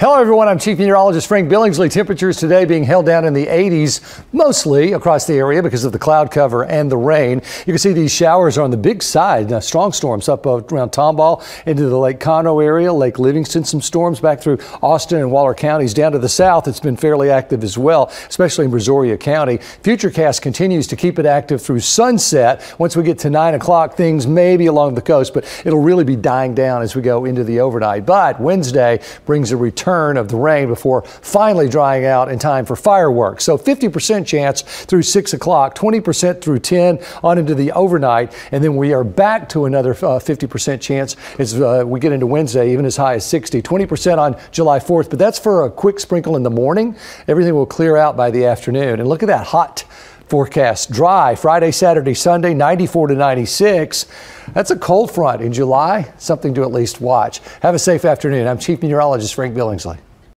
Hello, everyone. I'm Chief Meteorologist Frank Billingsley. Temperatures today being held down in the 80s, mostly across the area because of the cloud cover and the rain. You can see these showers are on the big side. Now, strong storms up uh, around Tomball into the Lake Conroe area, Lake Livingston, some storms back through Austin and Waller counties. Down to the south, it's been fairly active as well, especially in Brazoria County. Futurecast continues to keep it active through sunset. Once we get to 9 o'clock, things may be along the coast, but it'll really be dying down as we go into the overnight. But Wednesday brings a return return of the rain before finally drying out in time for fireworks. So 50% chance through 6 o'clock, 20% through 10 on into the overnight, and then we are back to another 50% uh, chance as uh, we get into Wednesday, even as high as 60. 20% on July 4th, but that's for a quick sprinkle in the morning. Everything will clear out by the afternoon. And look at that hot forecast. Dry Friday, Saturday, Sunday, 94 to 96. That's a cold front in July, something to at least watch. Have a safe afternoon. I'm Chief Meteorologist Frank Billingsley.